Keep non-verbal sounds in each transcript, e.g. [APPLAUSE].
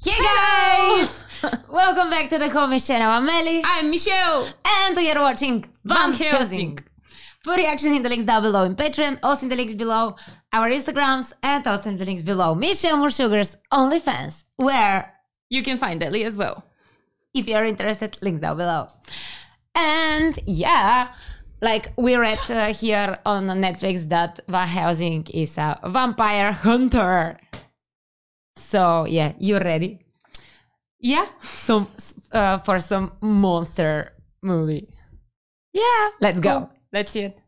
Hey guys! [LAUGHS] Welcome back to the Homies channel. I'm Melly. I'm Michelle! And we are watching Van Van Helsing. For reaction in the links down below in Patreon, also in the links below our Instagrams, and also in the links below Michelle Moonsugar's OnlyFans, where, You can find Ellie as well. if you're interested, links down below. And yeah, like we read uh, here on Netflix that Van Helsing is a vampire hunter. So yeah, you ready? Yeah? some uh, for some monster movie. Yeah. Let's go. Cool. Let's see it.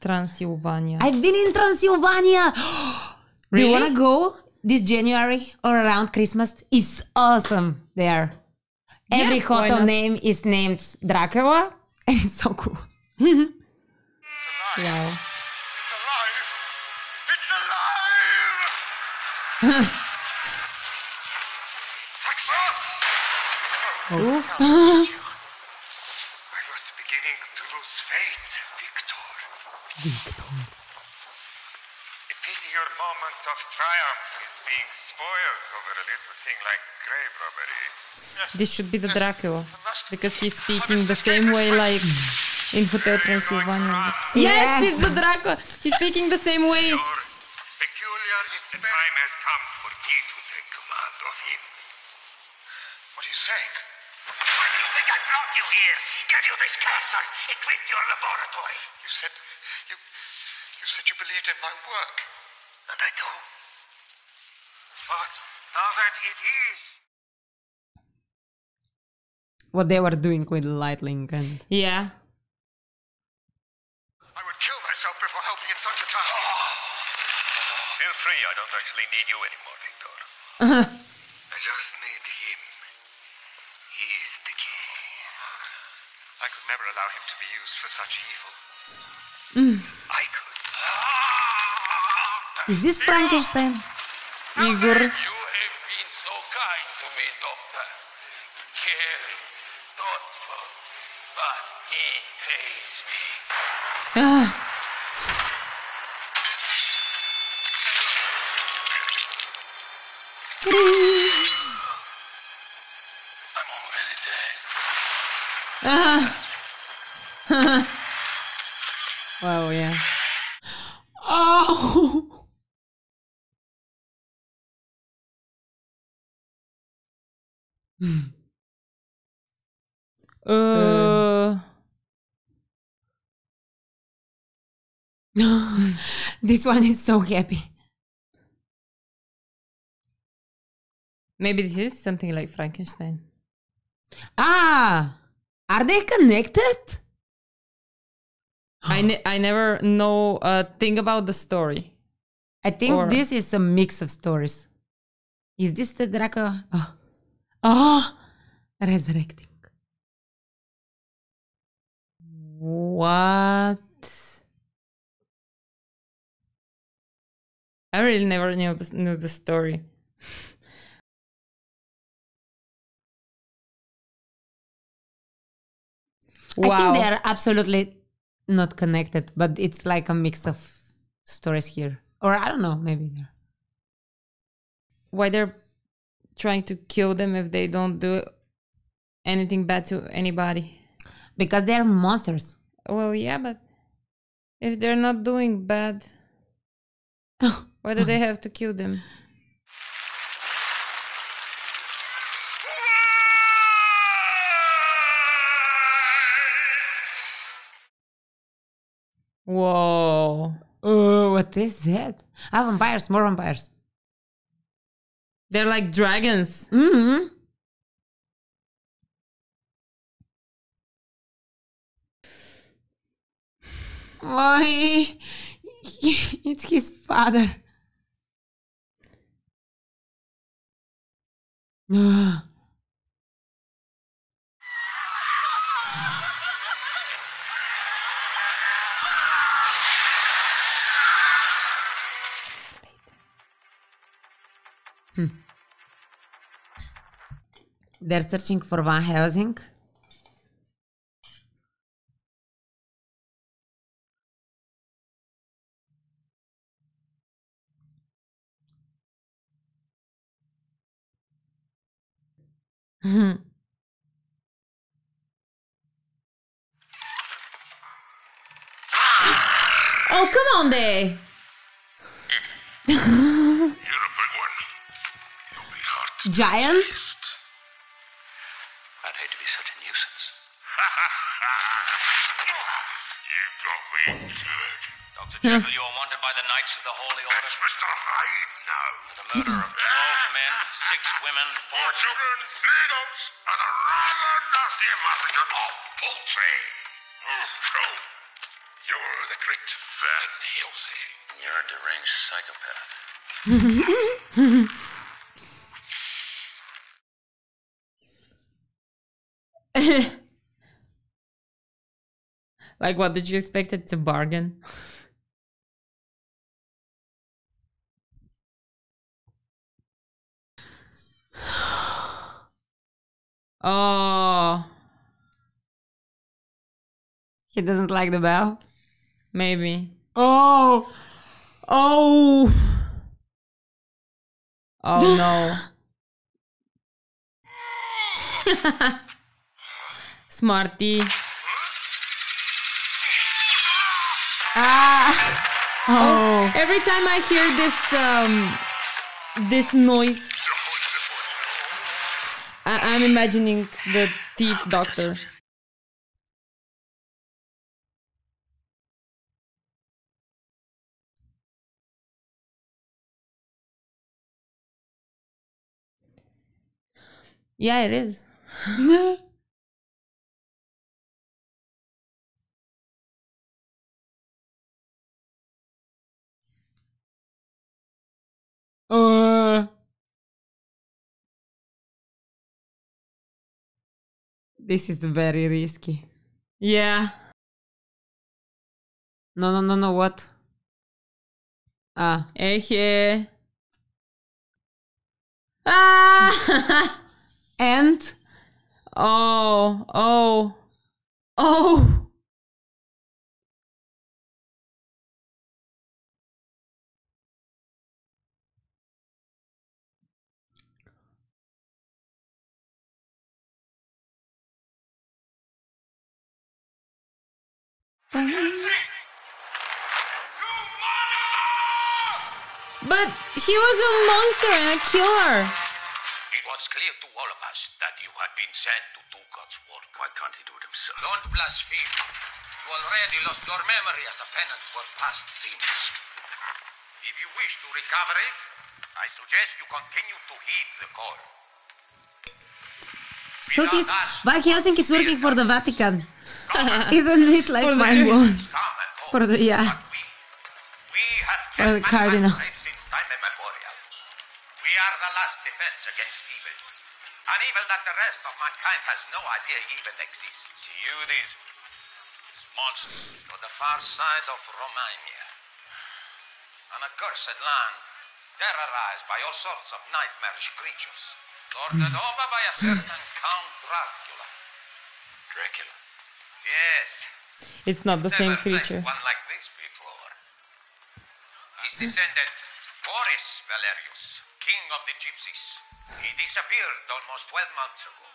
Transylvania. I've been in Transylvania. [GASPS] Do you wanna go this January or around Christmas? It's awesome there. Every Yeah, why hotel name is named Dracula, [LAUGHS] and it's so cool. wow. [LAUGHS] It's alive! It's alive! [LAUGHS] I was beginning to lose faith, Victor. A pity your moment of triumph is being spoiled over a little thing like grave robbery. This should be the Dracula. Because he's speaking the same way like in Hotel Transylvania. Yes. Yes, it's the Dracula. He's speaking the same way. Your peculiar the time has come for me to take command of him. What are you saying? Why do you think I brought you here? Give you this castle, equip your laboratory. You said you you said you believed in my work. And I do. But now that it is What they were doing with Lightning and Yeah. I would kill myself before helping in such a task. Oh. Feel free, I don't actually need you anymore, Victor. [LAUGHS] I just need him. He is the key. I could never allow him to be used for such evil. Mm. I could. is this Frankenstein? Igor. You have been so kind to me, Doctor. Caring, thoughtful, but he pays me. Ah. I'm already dead. Wow, yeah. Oh! Uh, [LAUGHS] this one is so happy. maybe this is something like Frankenstein. Ah, are they connected? I, ne- I never know a thing about the story. I think Or- this is a mix of stories. Is this the Dracula? Oh, oh resurrecting. What? I really never knew the, knew the story. I think they are absolutely not connected, but it's like a mix of stories here. Or I don't know, maybe. Why they're trying to kill them if they don't do anything bad to anybody? Because they're monsters. Well, yeah, but if they're not doing bad, [LAUGHS] why do they have to kill them? Whoa. Oh, what is that? Ah, vampires, more vampires. They're like dragons. hmm Why? It's his father. They're searching for Van Helsing. Giant? taste. I'd hate to be such a nuisance. [LAUGHS] you got me good. Dr. Jekyll, you are wanted by the Knights of the Holy Order It's Mr. Hyde now. for the murder of 12 men, 6 women, 4 Four children, three adults, and a rather nasty massacre of poultry. Oh, so, you're the great Van Helsing. You're a deranged psychopath. [LAUGHS] Like, what did you expect it to bargain? [SIGHS] oh, He doesn't like the bell. maybe. Oh! Oh, oh no. [LAUGHS] Smarty. Ah! Oh! Every time I hear this um this noise, I- I'm imagining the teeth doctor. Yeah, it is. [LAUGHS] Uh. This is very risky. Yeah. No, no, no, no, what? Ah. Eje. Ah! [LAUGHS] And? oh, oh, oh. But he was a monster and a killer. It was clear to all of us that you had been sent to do God's work. Why can't he do it himself? Don't blaspheme. You already lost your memory as a penance for past sins. If you wish to recover it, I suggest you continue to heed the call. So he's Van Helsing is working for the Vatican. [LAUGHS] Isn't this like For the mind church. blowing? Come and go. For the yeah. But we, we have For the kept cardinals. mankind safe since time immemorial. We are the last defense against evil. An evil that the rest of mankind has no idea even exists. To you, these monsters. To the far side of Romania, An accursed land, terrorized by all sorts of nightmarish creatures. Lorded hmm. over by a certain Count Dracula. Dracula. Yes, It's not the same never faced creature. one like this before. His descendant, Boris Valerious, king of the gypsies. He disappeared almost 12 months ago.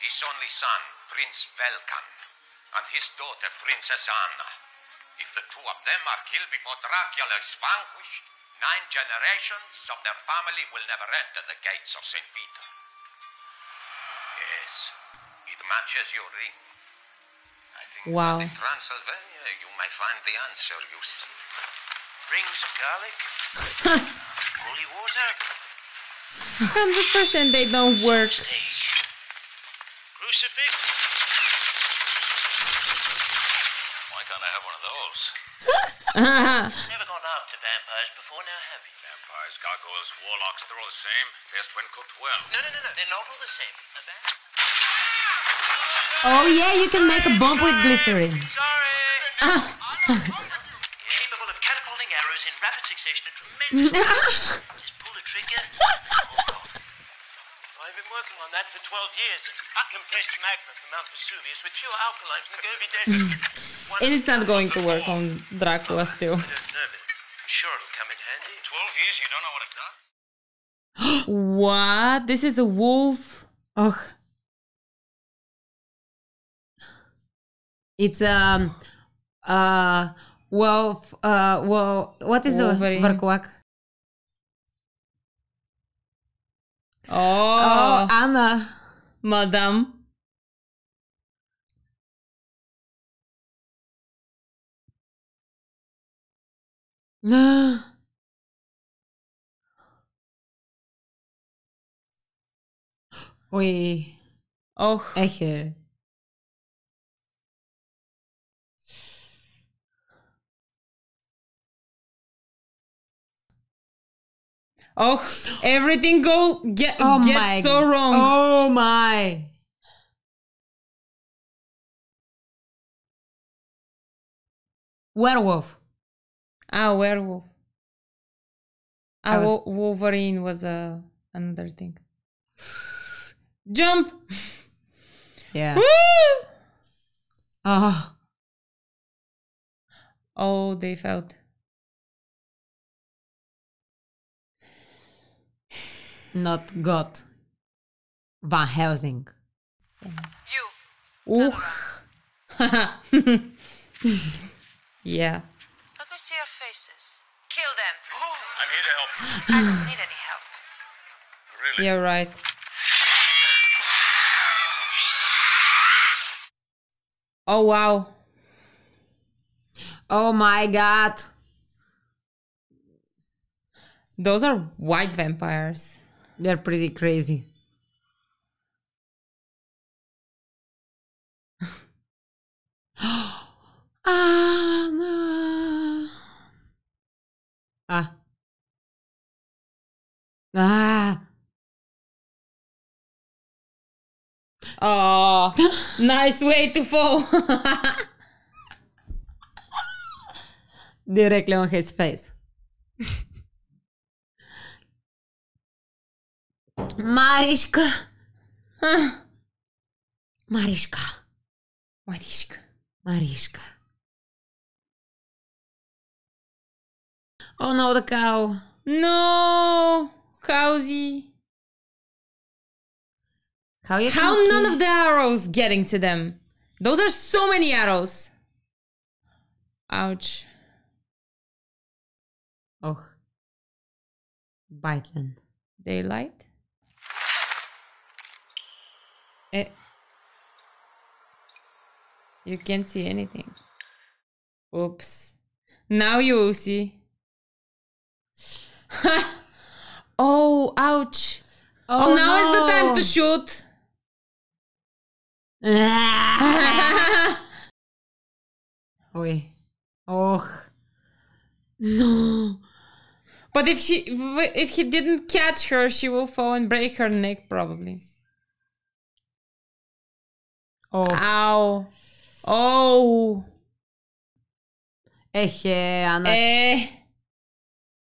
His only son, Prince Velkan, and his daughter, Princess Anna. If the two of them are killed before Dracula is vanquished, nine generations of their family will never enter the gates of St. Peter. Yes, it matches your ring. I think Wow. that in Transylvania you may find the answer you seek. Rings of garlic, [LAUGHS] holy water, Hundred percent they don't work. steak, crucifix. Why can't I have one of those? [LAUGHS] Never gone after vampires before now, have you? Vampires, gargoyles, warlocks, they're all the same. Best when cooked well. No, no, no, no. They're not all the same. Oh yeah, you can make a bomb with glycerin. Sorry. Capable of catapulting arrows in rapid succession at tremendous. Just pull the trigger. I've been working on that for 12 years. It's compressed magma from Mount Vesuvius with pure alkaline from the Gobi Desert. It is not going to work on Dracula still. I don't know, but I'm sure it'll come in handy. 12 years, [GASPS] you don't know what it does? What? This is a wolf. Oh. It's um uh wolf uh well what is Wolverine. the Varkwak? Oh, Oh, Anna. madam. No. Oei, Oh, echt. Oh, everything go get Oh gets my so wrong. Oh my. Werewolf. Ah, werewolf. I Ah, was- Wolverine was uh, another thing. Jump! Yeah. Woo! Oh. Oh, they felt. Not God. Van Helsing. You, Ooh. [LAUGHS] yeah. let me see your faces. Kill them. I'm here to help. I don't need any help. Really? You're right. Oh wow. Oh my god. Those are white vampires. They're pretty crazy. [GASPS] Anna. Ah. Ah. Oh, [LAUGHS] nice way to fall. Directly on his face. [LAUGHS] Hm. Marishka. Marishka. Marishka. Marishka. Oh no, the cow. No, Cowsy. How How none of the arrows getting to them? Those are so many arrows. Ouch. Oh. Biteland. Daylight. Eh. You can't see anything. Oops. Now you see. [LAUGHS] oh, ouch. Oh, now is the time to shoot. [LAUGHS] Oi. Och. No. But if she if he didn't catch her, she will fall and break her neck probably. Oh. Ow. Oh. Eje, Anna. Eh.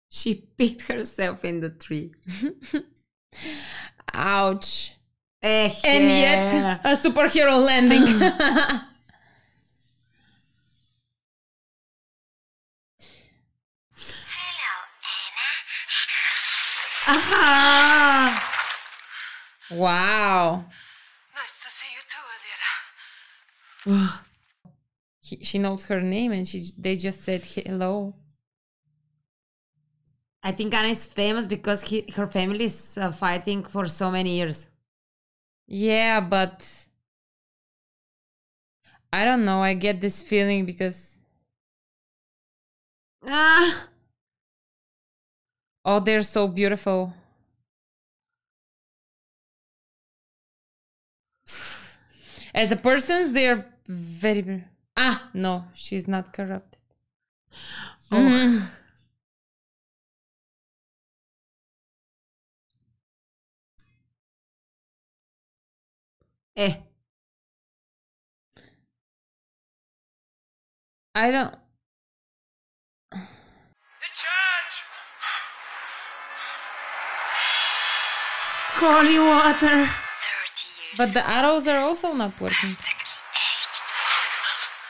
She picked herself in the tree. [LAUGHS] Ouch. Eje. And yet a superhero landing. [LAUGHS] Ah. wow. Nice to see you too, Aleera. [SIGHS] He, she knows her name and she they just said hello. I think Anna is famous because he, her family is uh, fighting for so many years. Yeah, but I don't know. I get this feeling because Ah. oh, they're so beautiful. [SIGHS] As a person, they're very. beau- Ah, no, she's not corrupted. Mm. [LAUGHS] Eh. I don't. The charge! Holy water. 30 years. But the arrows are also not working. aged.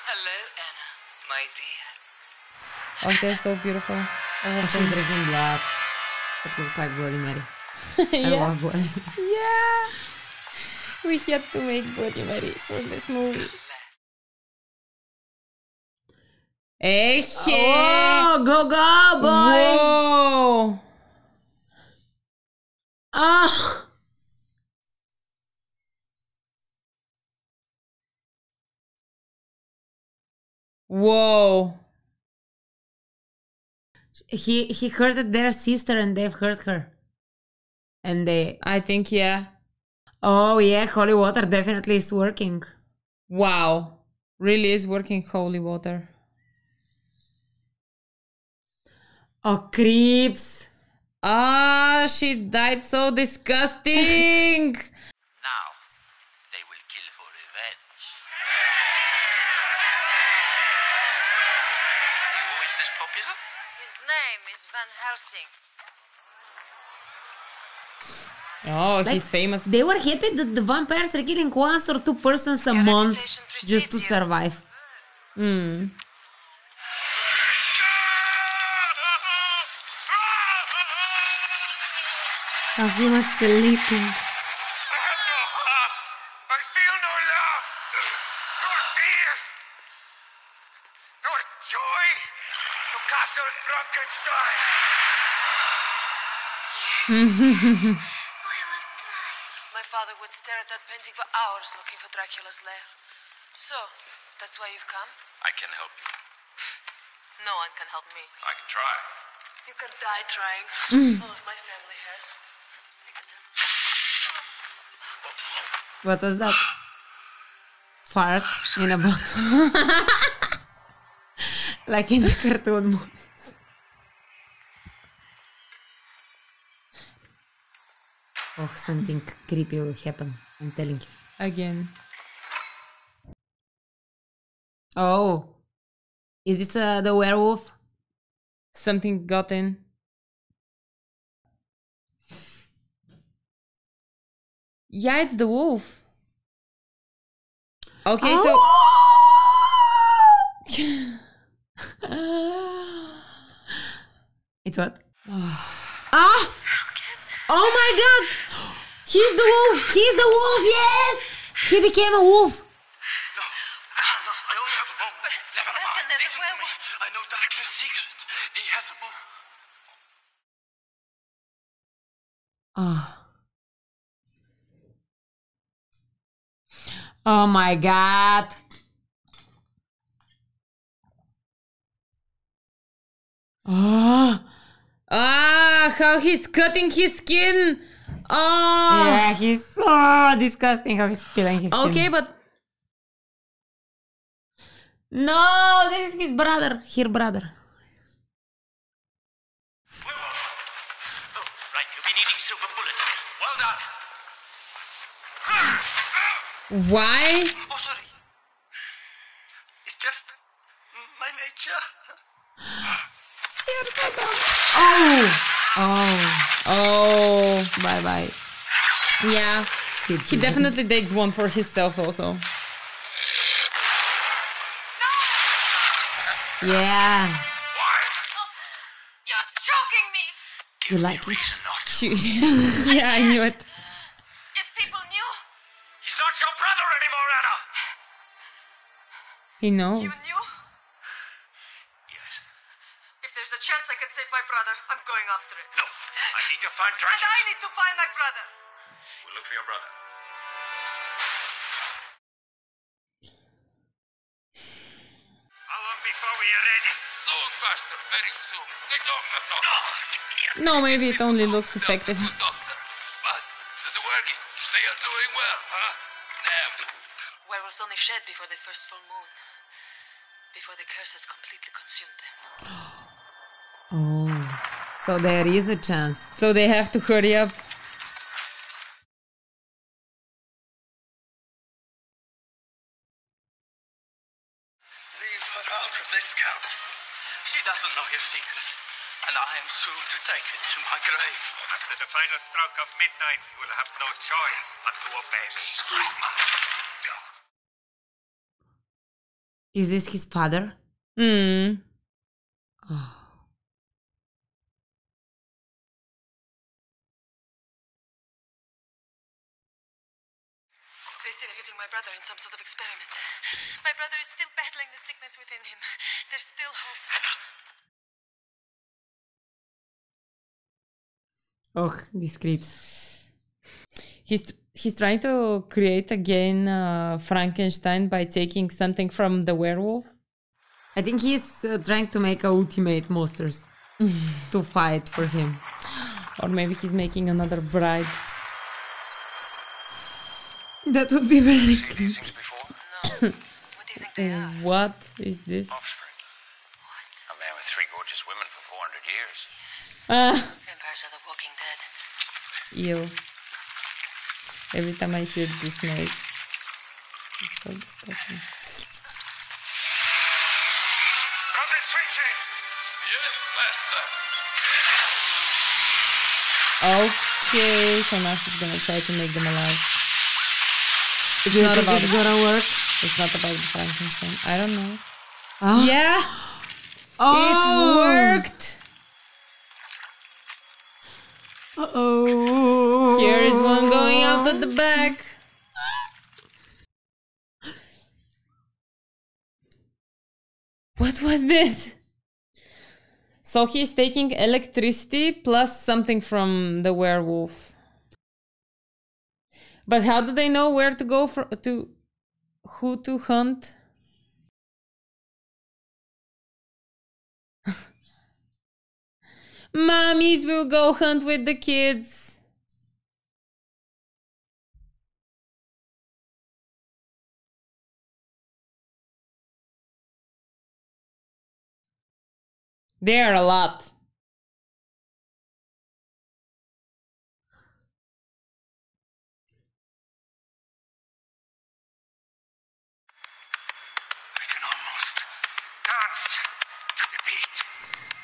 Hello, Anna, my dear. Oh, they're so beautiful. I Oh, she's drinking blood. It looks like Bloody Mary. [LAUGHS] I love Bloody Yeah. We had to make Bloody Marys for this movie. Hey, Oh, go go boy! Whoa. Ah! Whoa. He he hurted their sister and they've hurt her. And they I think, yeah. oh yeah, holy water definitely is working. Wow. Really is working holy water. Oh creeps. Ah, she died so [LAUGHS] disgusting. Now, they will kill for revenge. Who is this popular? His name is Van Helsing. Oh, Like, he's famous. They were happy that the vampires are killing once or two persons a Your month just to survive. Hmm. Oh, he was sleeping. I have no heart. I feel no love, nor fear, nor joy to Castle Frankenstein. [LAUGHS] My father would stare at that painting for hours looking for Dracula's lair. So, that's why you've come? I can help you. No one can help me. I can try. You can die trying. Mm. All of my family has. What was that? Fart in a bottle. [LAUGHS] like in the cartoon movies. Oh, something creepy will happen. I'm telling you. Again. Oh, is this uh, the werewolf? Something got in. Yeah, it's the wolf. Okay, so [LAUGHS] it's what? ah! Oh my god! He's the wolf! He's the wolf! Yes! He became a wolf. No, no, I only have a moment. Never mind. Welcome, there's a Listen to me. werewolf. I know Dracula's secret. He has a book. Oh. Oh my god. Oh. ah, how he's cutting his skin. Oh, Yeah, he's so disgusting how he's peeling his skin. okay, but No, this is his brother. Her brother. Oh, right, you'll be needing silver bullets. Well done. why? Oh, sorry. It's just my nature. Oh. Oh. Oh, Bye bye. yeah. He definitely did one for himself also. Yeah. You're choking me! You like it? Reason not. Shoot. [LAUGHS] yeah, I knew it. If people knew, He's not your brother anymore, Anna. He knows. you knew? Yes. If there's a chance I can save my brother, I'm going after it. No, I need to find And I need to find my brother. We'll look for your brother. How long before we are ready? Soon, faster, very soon. Take long, that's all. No, maybe it only looks effective. Doctor. But the working, they are doing well, huh? Damn. Werewolves only shed before the first full moon. Before the curse has completely consumed them. [GASPS] Oh. So there is a chance. So they have to hurry up. Leave her out of this, Count. She doesn't know your secret, and I am soon to take it to my grave. After the final stroke of midnight, you will have no choice but to obey me. Is this his father? Hmm. Oh. Brother in some sort of experiment. My brother is still battling the sickness within him. There's still hope. Oh, these creeps. He's he's trying to create again uh, Frankenstein by taking something from the werewolf. I think he's uh, trying to make a ultimate monsters [LAUGHS] to fight for him. Or maybe he's making another bride. That would be very Seen these before? No. what do you think they are? What is this? Offspring. A man with three gorgeous women for 400 years. Ah, Vampires are the walking dead. ew. Every time I hear this noise. It's so disturbing. Got the switches! Yes, master. Okay, so now she's gonna try to make them alive. It's Do you not think about it's gonna work? It's not about the Frankenstein. I don't know. Ah. Yeah, Oh, it worked. Oh. Here is one going out at the back. What was this? So he's taking electricity plus something from the werewolf. But how do they know where to go for to who to hunt? [LAUGHS] Mommies will go hunt with the kids. There are a lot.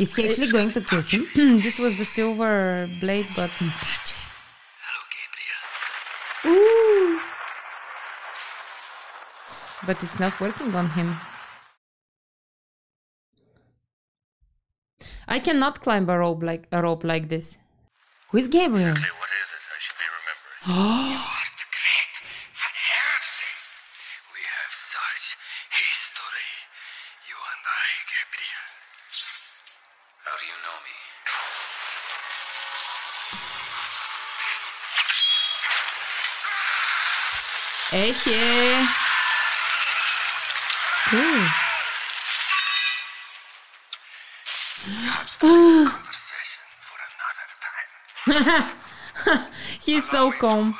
Is he actually going to kill him? [CLEARS THROAT] this was the silver blade, but Hello, Gabriel. Ooh. but it's not working on him. I cannot climb a rope like a rope like this. Who is Gabriel? Hey, what is it? I should be remembering. [GASPS] [GASPS] Eche. Ooh. Perhaps that is a [SIGHS] conversation for another time. [LAUGHS] He's so calm.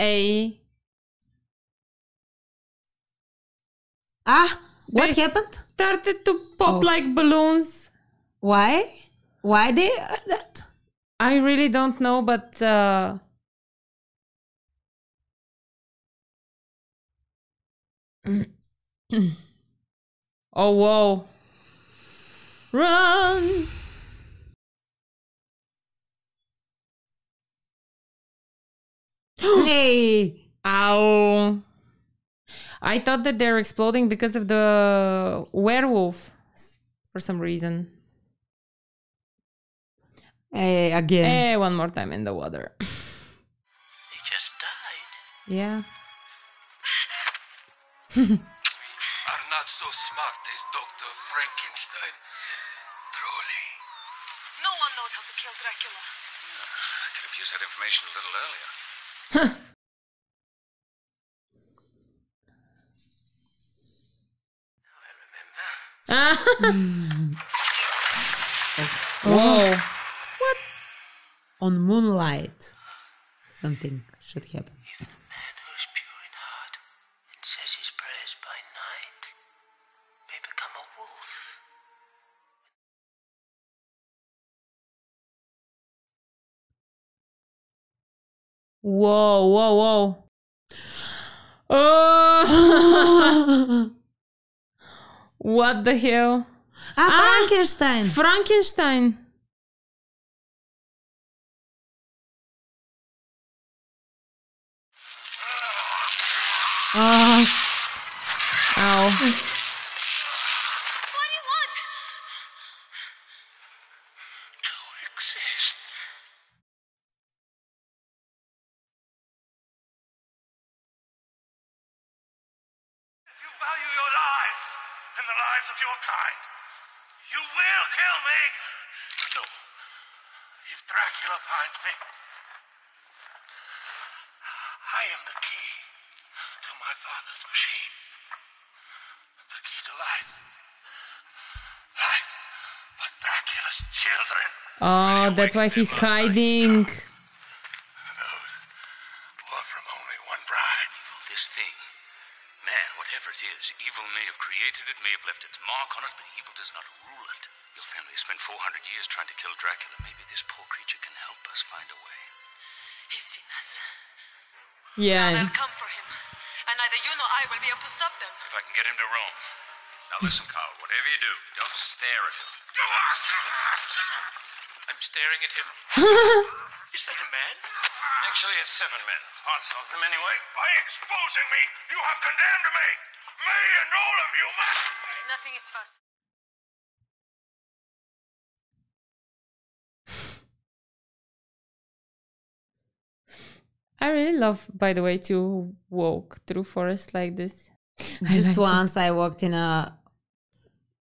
A. Ah, what They- happened? Started to pop Oh. like balloons. Why? Why they are that? I really don't know, but uh, [CLEARS THROAT] oh whoa! Run! [GASPS] hey. Ow! I thought that they're exploding because of the werewolf for some reason. Hey, again. Eh, one more time in the water. [LAUGHS] He just died. yeah. [LAUGHS] [LAUGHS] Whoa! oh. What? On moonlight, something should happen. Even a man who is pure in heart and says his prayers by night. Whoa, whoa, whoa. Oh! [LAUGHS] [LAUGHS] what the hell? Ah, Frankenstein! Frankenstein. Oh, Ow. What do you want? To exist. If you value your lives and the lives kind, you will kill me. No. If Dracula finds me, I am the key to my father's machine. The key to life. Life for Dracula's children. Oh, that's why he's hiding. He's seen us. Yeah. They'll come for him. And neither you nor I will be able to stop them. If I can get him to Rome. Now listen, Carl, whatever you do, don't stare at him. I'm staring at him. [LAUGHS] Is that a man? Actually, it's seven men. Parts of them anyway. By exposing me, you have condemned me. Me and all of humanity. Nothing is fast. I really love, by the way, to walk through forest like this. [LAUGHS] Just like it. once I walked in a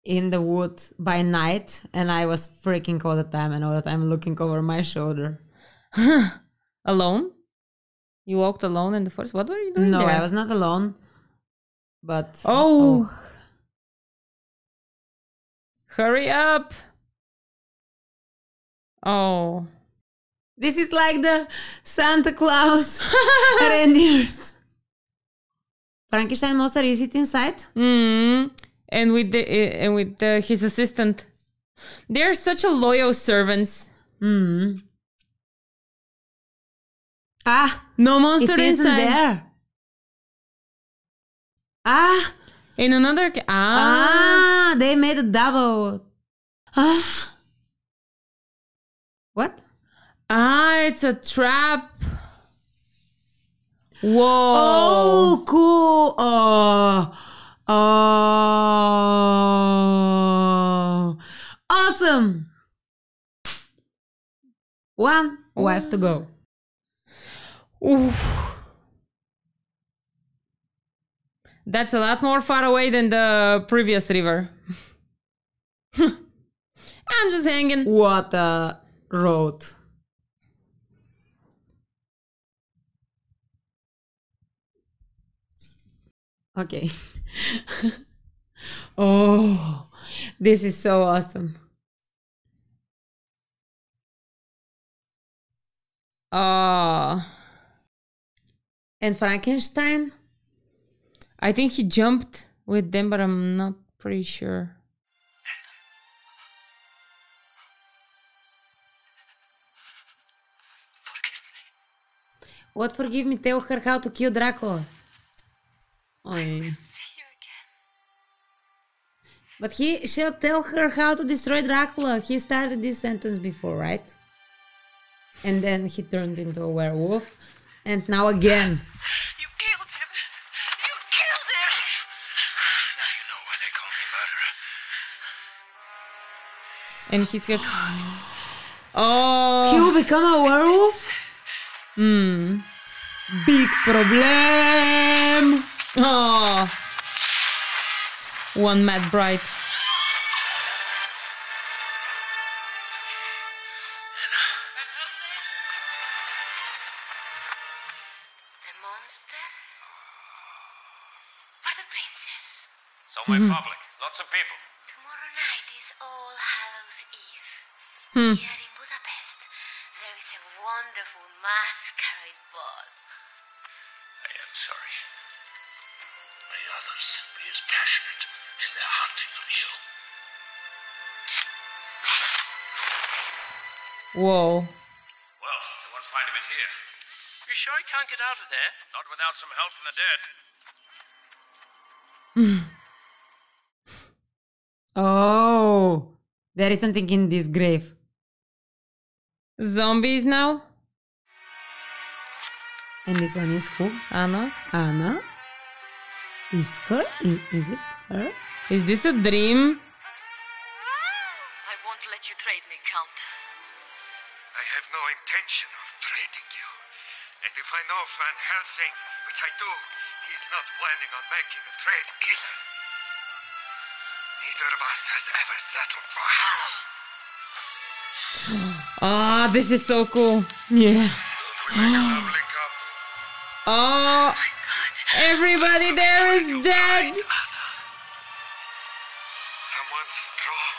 in the wood by night and I was freaking all the time and all the time looking over my shoulder. [LAUGHS] Alone? You walked alone in the forest? What were you doing No, there? I was not alone. But Oh. oh. Hurry up! Oh. This is like the Santa Claus [LAUGHS] reindeers. Frankenstein monster, is it inside? Mm. And with the uh, and with his assistant, they're such a loyal servants. Hmm. Ah, No it monster isn't inside. there. Ah, In another ca- ah. ah, they made a double. Ah. What? Ah, it's a trap. Whoa! Oh, cool. Oh, oh, awesome. One wife to go. Oof. That's a lot more far away than the previous river. [LAUGHS] I'm just hanging. What a road. Okay. [LAUGHS] oh, this is so awesome. Oh, And Frankenstein? I think he jumped with them, but I'm not pretty sure. What forgive me? Tell her how to kill Dracula. Oy. See you again. But he shall tell her how to destroy Dracula. He started this sentence before, right? And then he turned into a werewolf. And now again. You killed him. You killed him. Now you know why they call me murderer. And he's got. [GASPS] Oh, He will become a werewolf? hmm. Big problem. Oh, one mad bride. The monster? Or the princess? Somewhere public. Lots of people. Tomorrow night is All Hallows Eve. Hmm. Here in Budapest, there is a wonderful masquerade Whoa. Well, they won't find him in here. You sure he can't get out of there? Not without some help from the dead. [SIGHS] Oh, there is something in this grave. Zombies now? And this one is who? Anna? Anna? Is her? Is, is it her? Is this a dream? [GASPS] Ah, this is so cool. Yeah. Don't we make a? Oh, everybody there is dead. Someone strong,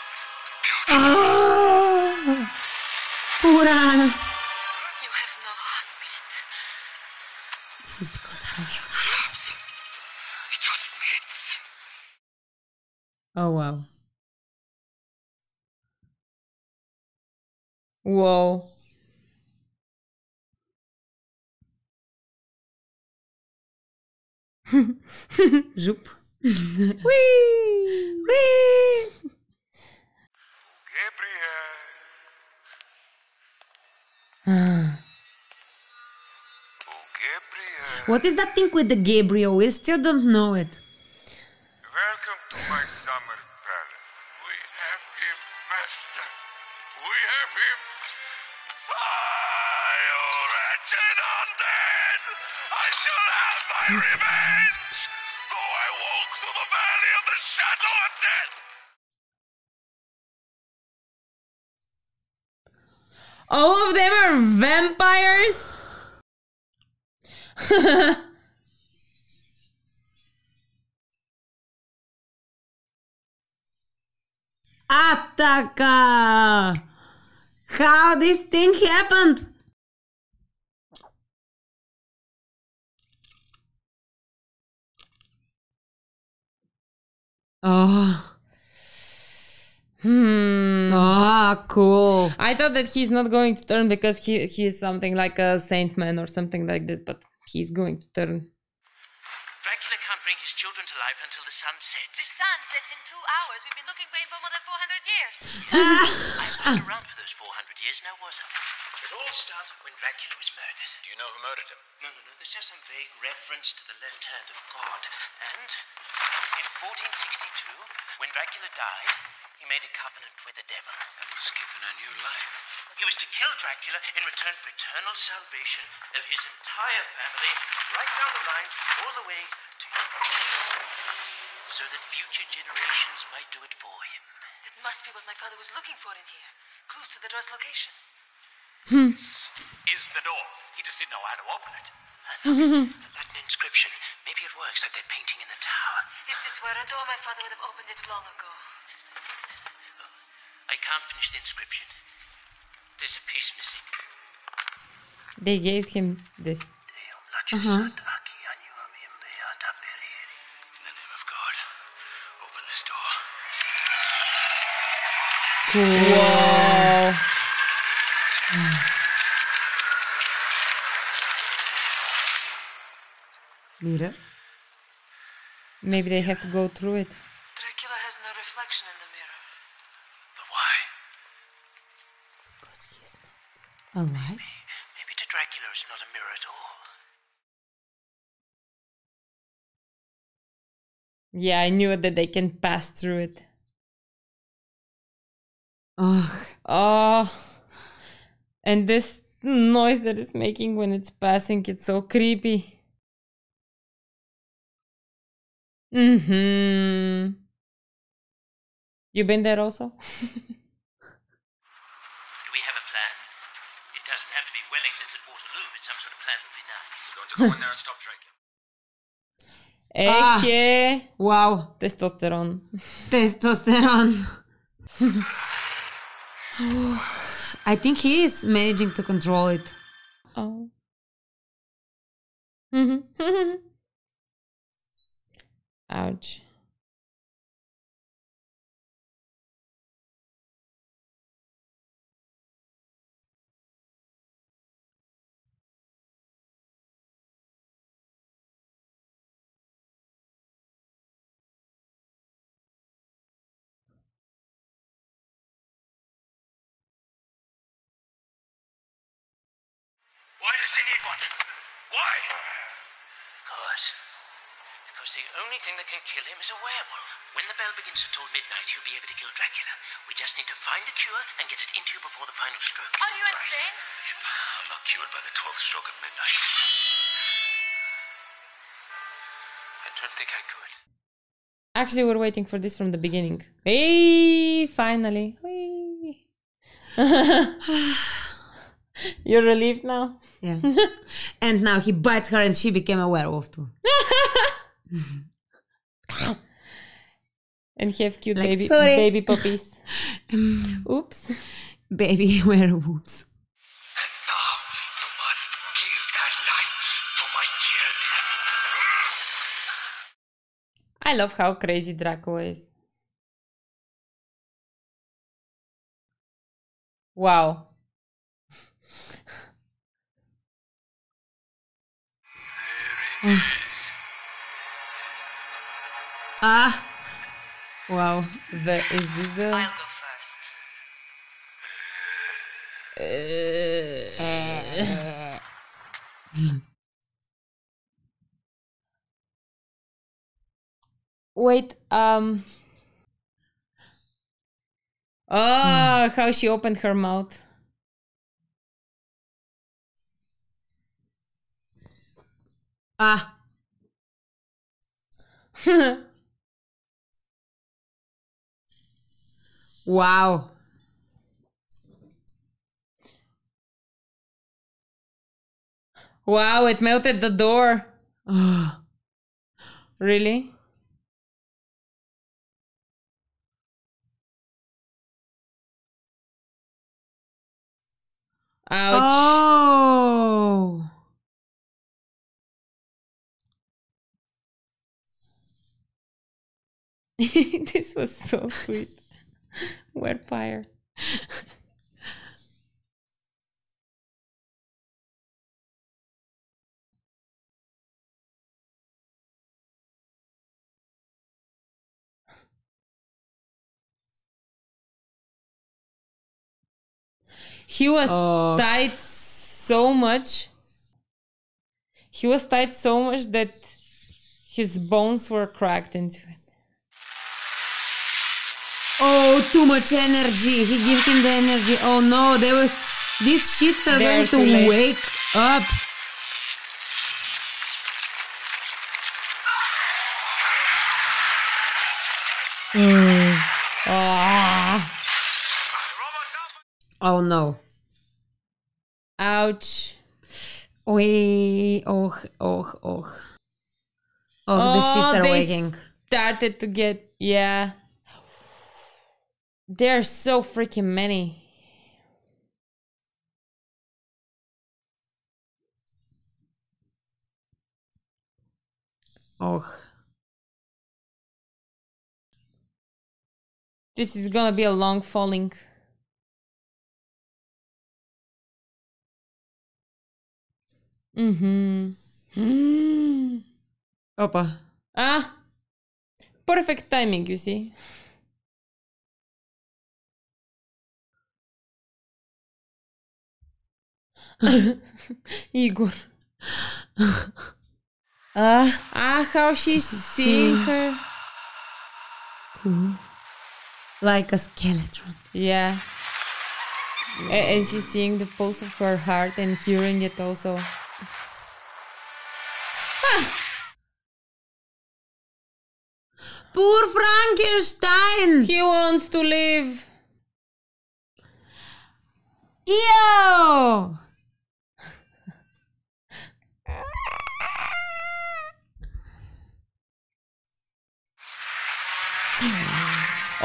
beautiful. Oh, poor Whoa. [LAUGHS] Zoop. [LAUGHS] Whee! Whee! Gabriel. Oh, Gabriel. What is that thing with the Gabriel? We still don't know it. Welcome to my All of them are vampires? [LAUGHS] Ataka! How this thing happened? Oh, Hmm. ah, cool. I thought that he's not going to turn because he he is something like a saint man or something like this, but he's going to turn. Dracula can't bring his children to life until the sun sets. The sun sets in two hours. We've been looking for him for more than 400 years. [LAUGHS] I wasn't around for those 400 years, now was I? It all started when Dracula was murdered. Do you know who murdered him? No, no, no. There's just some vague reference to the left hand of God. And in 1462, when Dracula died, he made a covenant with the devil. And was given a new life. He was to kill Dracula in return for eternal salvation of his entire family, right down the line, all the way to you. So that future generations might do it for him. It must be what my father was looking for in here. Clues to the door's location. Hmm. Is the door. He just didn't know how to open it. The Latin inscription. Maybe it works like that painting in the tower. If this were a door, my father would have opened it long ago. I can't finish the inscription. There's a piece missing. They gave him this. Deum lacisat uh-huh. aki annuum in beata periri. In the name of God, open this door. Whoa. Hmm. Mirror. Maybe they have to go through it. Dracula has no reflection in the mirror. But why? Because he's Maybe to Dracula it's not a mirror at all. Yeah, I knew that they can pass through it. Oh, Oh, and this noise that it's making when it's passing, it's so creepy. Mm-hmm. You been there also? [LAUGHS] Do we have a plan? It doesn't have to be Wellington's at Waterloo, but some sort of plan would be nice. Going to go in there and stop Dracula. Ah. Eche, wow. testosterone. Testosterone. [LAUGHS] [SIGHS] I think he is managing to control it. Oh. Mm-hmm. [LAUGHS] Ouch. Why does he need one? Why? Because. Because the only thing that can kill him is a werewolf. When the bell begins to toll midnight, you'll be able to kill Dracula. We just need to find the cure and get it into you before the final stroke. Are you insane? If I'm not cured by the 12th stroke of midnight, I don't think I could. Actually, we're waiting for this from the beginning. Hey, finally. Whee. [LAUGHS] [LAUGHS] You're relieved now? Yeah. and now he bites her and she became a werewolf too. [LAUGHS] And have cute Like, baby sorry. baby puppies. [LAUGHS] Oops. Baby werewolves. now you must give that life to my children. I love how crazy Draco is. Wow. [SIGHS] Ah. Wow. The is this the I'll go first. [GASPS] wait, um Oh, how she opened her mouth. Ah. [LAUGHS] Wow. Wow, it melted the door. [SIGHS] really? Ouch. Oh. [LAUGHS] this was so sweet. Wet fire. He was Oh. tied so much. He was tied so much that his bones were cracked into it. Oh, too much energy. He gives him the energy. Oh no, there was these shits are They're going to late. wake up. Ah, [SIGHS] Oh no. ouch. Oi, oh, oh, oh. Oh, the shits are they waking. Started to get yeah. There's so freaking many. Oh. This is gonna be a long falling. Mm-hmm. Mm. [GASPS] Opa. Ah, perfect timing, you see. [LAUGHS] Igor. Ah. Ah, how she's seeing her. Cool. Like a skeleton. Yeah. A- And she's seeing the pulse of her heart and hearing it also. [LAUGHS] Poor Frankenstein! He wants to live. Ew!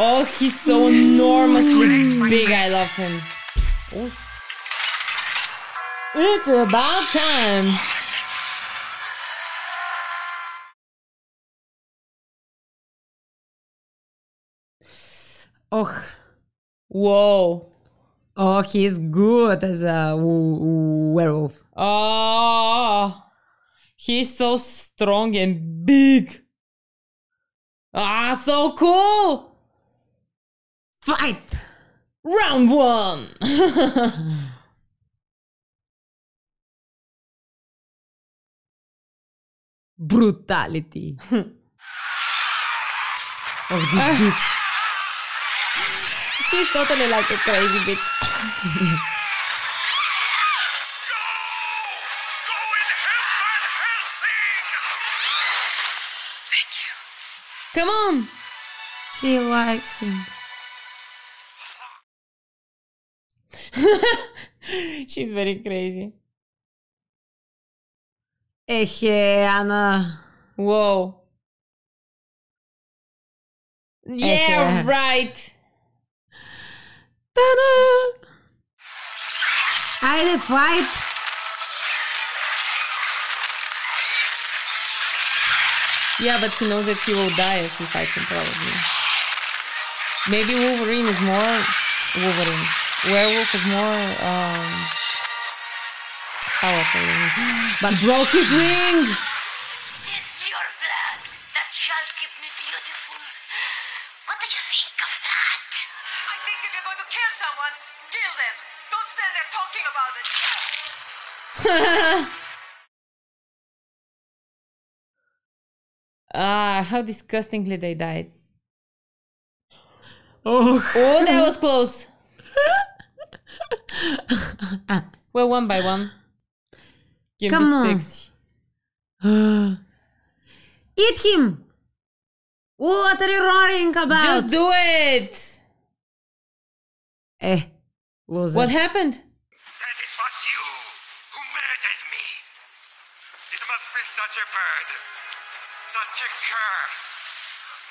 Oh, he's so enormously big. I love him. Oh. It's about time. Oh. Whoa. Oh, he's good as a werewolf. Oh, he's so strong and big. Ah, so cool! Fight! Round one! [LAUGHS] Brutality. [LAUGHS] oh, this ah. bitch. She's totally like a crazy bitch. [LAUGHS] Come on! He likes him. [LAUGHS] She's very crazy. Ehe, Anna. Whoa. Yeah, right. Ta-da! Haydi fight. Yeah, but he knows that he will die if he fights him, probably. Maybe Wolverine is more Wolverine. Werewolf is more um powerful. But broke his wing. It's your blood that shall keep me beautiful. What do you think of that? I think if you're going to kill someone, kill them. Don't stand there talking about it. [LAUGHS] Ah, how disgustingly they died. Oh. Oh, that was close. [LAUGHS] well, one by one. Give Come on. [GASPS] Eat him. What are you roaring about? Just do it. Eh, loser. What happened? That it was you who murdered me. It must be such a burden, such a curse,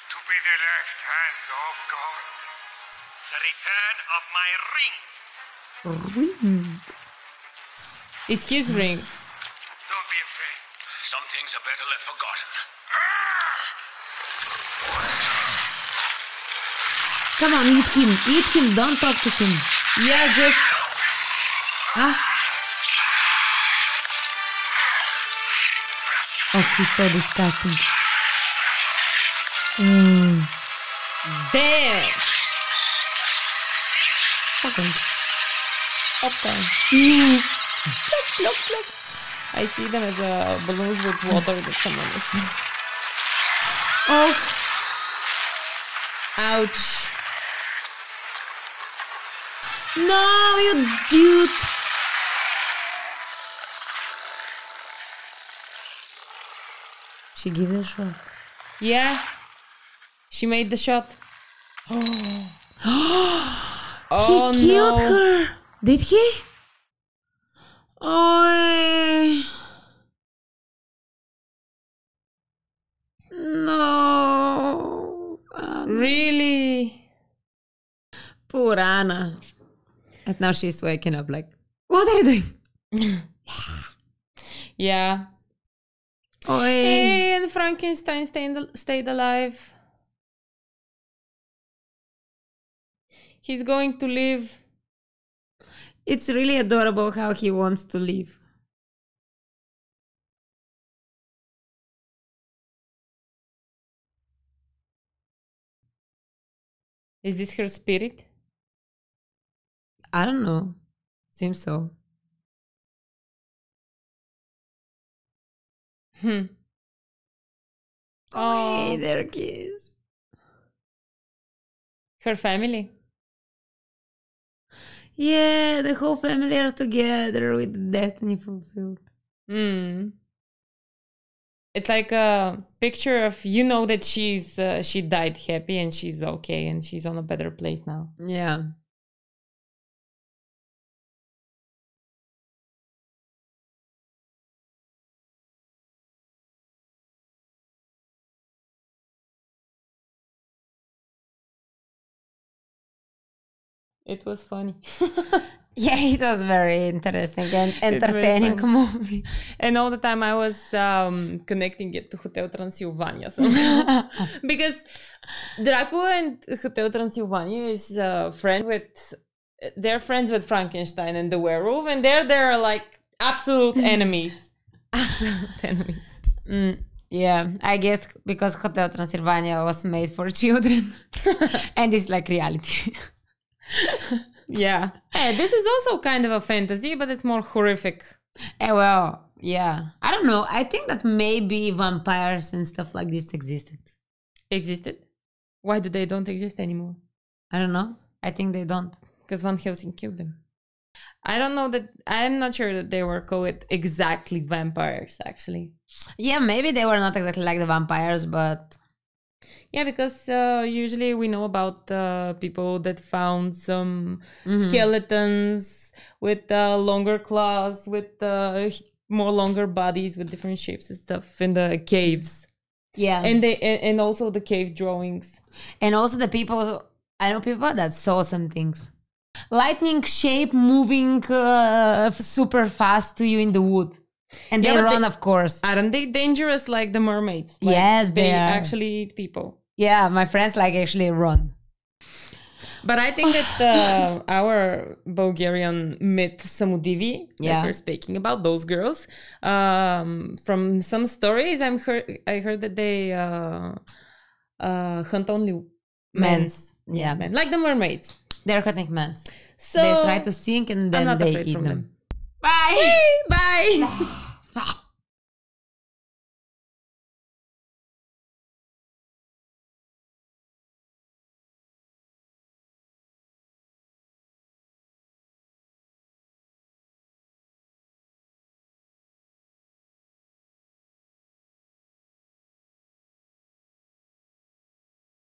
to be the left hand of God. The return of my ring. It's his ring. Don't be afraid. Some things are better left forgotten. Come on, eat him. Eat him. Don't talk to him. Yeah, just Ah. Oh, he's so disgusting. Mm. damn. Fucking. Okay. Mm. I see them as uh, balloons with water that someone is. Oh, Ouch. no, you dude. She gave it a shot. Yeah. She made the shot. [GASPS] oh he killed no. her. Did he? Oh. No. Anna. Really? Poor Anna. And now she's waking up like, what are you doing? [LAUGHS] Yeah. Oh, Hey, and Frankenstein stayed, stayed alive. He's going to live. It's really adorable how he wants to live. Is this her spirit? I don't know. Seems so. Hmm. Oh, Oh, their kiss. her family. Yeah, the whole family are together with destiny fulfilled. Hmm. It's like a picture of you know that she's uh, she died happy and she's okay and she's on a better place now. Yeah. It was funny. [LAUGHS] Yeah, it was very interesting and entertaining movie. And all the time I was um, connecting it to Hotel Transylvania somehow. [LAUGHS] because Dracula and Hotel Transylvania is uh, friends with they're friends with Frankenstein and the werewolf, and they're they're like absolute [LAUGHS] enemies. absolute enemies. Mm, yeah, I guess because Hotel Transylvania was made for children and it's like reality. Yeah. Hey, this is also kind of a fantasy, but it's more horrific. Eh, well, yeah. I don't know. I think that maybe vampires and stuff like this existed. Existed. Why do they don't exist anymore? I don't know. I think they don't. Because Van Helsing killed them. I don't know that. I'm not sure that they were called exactly vampires. Actually, Yeah, maybe they were not exactly like the vampires, but yeah, because uh, usually we know about uh, people that found some Mm-hmm. skeletons with uh, longer claws, with uh, more longer bodies, with different shapes and stuff in the caves, yeah. and they and, and also the cave drawings. And also the people, I know people that saw some things. Lightning shape moving uh, super fast to you in the wood. And Yeah, they run, they- of course. Aren't they dangerous like the mermaids? Like, Yes, they are. actually eat people. Yeah, my friends like actually run. But I think that uh, [SIGHS] our Bulgarian myth Samudivi, Yeah. that we're speaking about, those girls, um, from some stories, I'm heard I heard that they uh, uh, hunt only Men's. Yeah, men, like the mermaids. They're hunting men's. So they try to sink and then they eat from them. Bye! Bye. [LAUGHS]